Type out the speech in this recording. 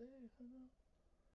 say hello.